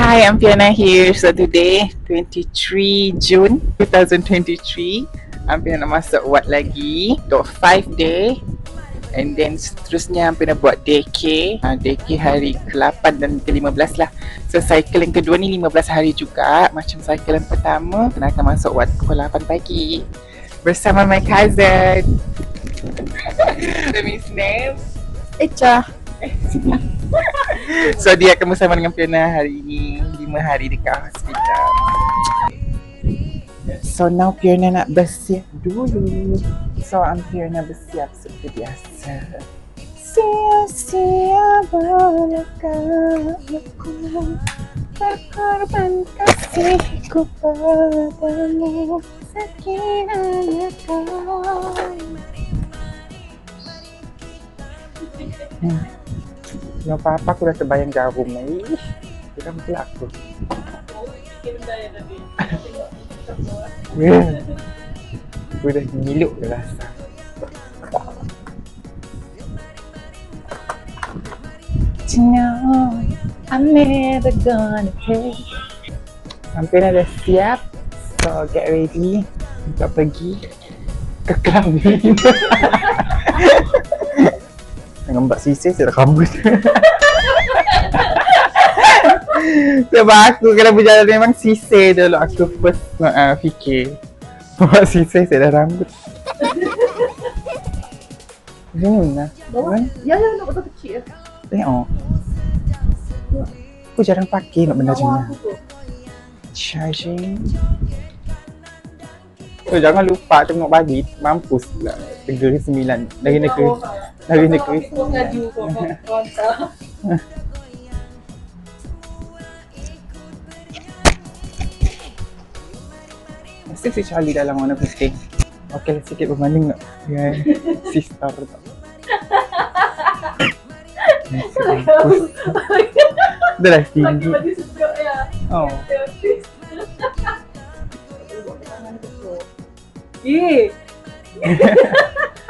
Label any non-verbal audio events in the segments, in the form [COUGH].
Hi, I'm Fiona here. So today, 23 June 2023, I'm Fiona masuk ward lagi. Untuk 5 day. And then seterusnya hampir nak buat daycare uh, Daycare hari ke-8 dan ke-15 lah. So cycle yang kedua ni 15 hari juga. Macam cycle yang pertama Kena akan masuk wad pukul 8 pagi. Bersama my cousin. [LAUGHS] Let me name Echa [LAUGHS] So dia akan bersama dengan Fiona hari ni 5 hari dekat hospital. So now Fiona nak bersiap dulu. So I'm Fiona bersiap seperti biasa. Sia-sia belakang aku Berkorban kasihku padamu. Sekiranya kau Hmm. Yang apa-apa aku dah terbayang jarum ni. Ish, Bukan pula aku. Yeah. Aku dah ngiluk dah rasa. No, I'm never gonna take. Hampir dah siap. So get ready untuk pergi ke kelamin. [LAUGHS] Dengan Mbak Sisi saya dah rambut. [LAUGHS] Sebab aku kalau berjalan memang sisir dulu aku first uh, fikir. [LAUGHS] Buat sisir saya dah rambut. Macam mana? Bawah? Ya, ya, nak betul kecil. Tengok. Aku jarang pakai nak benda macam ni. Charging So jangan lupa tengok bagi Mampus pula. Negeri sembilan. Dari negeri Negeri Kau ngaju kau kau kontak. Mesti si Charlie dalam warna putih Okey lah sikit berbanding tak Dengan sister Dia dah tinggi Bagi-bagi sejuk ya. Oh Eh. [LAUGHS]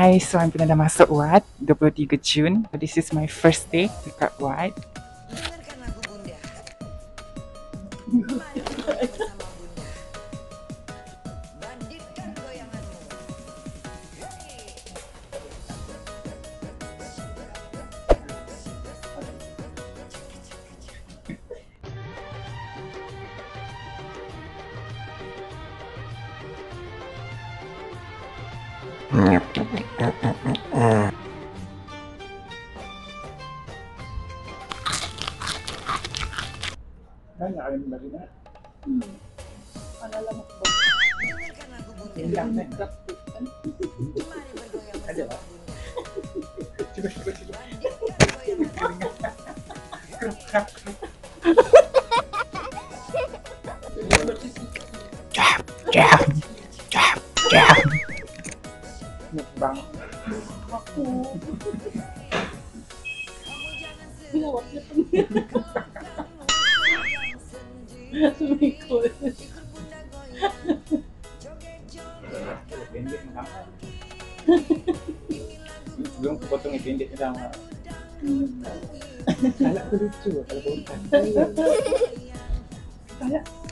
Hi, so I'm pernah dah masuk ward 23 Jun. This is my first day dekat ward Banyak yang bagi nak Mana lama kau. Indah kan? Praktik kan. Ada lah Cuba, cuba, cuba Jam, Mukbang Aku. Bila waktu Semikul. pendek sama. Sebelum aku potong yang pendek sama. Alat aku lucu kalau potong. Alat [LAUGHS]